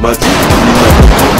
Magic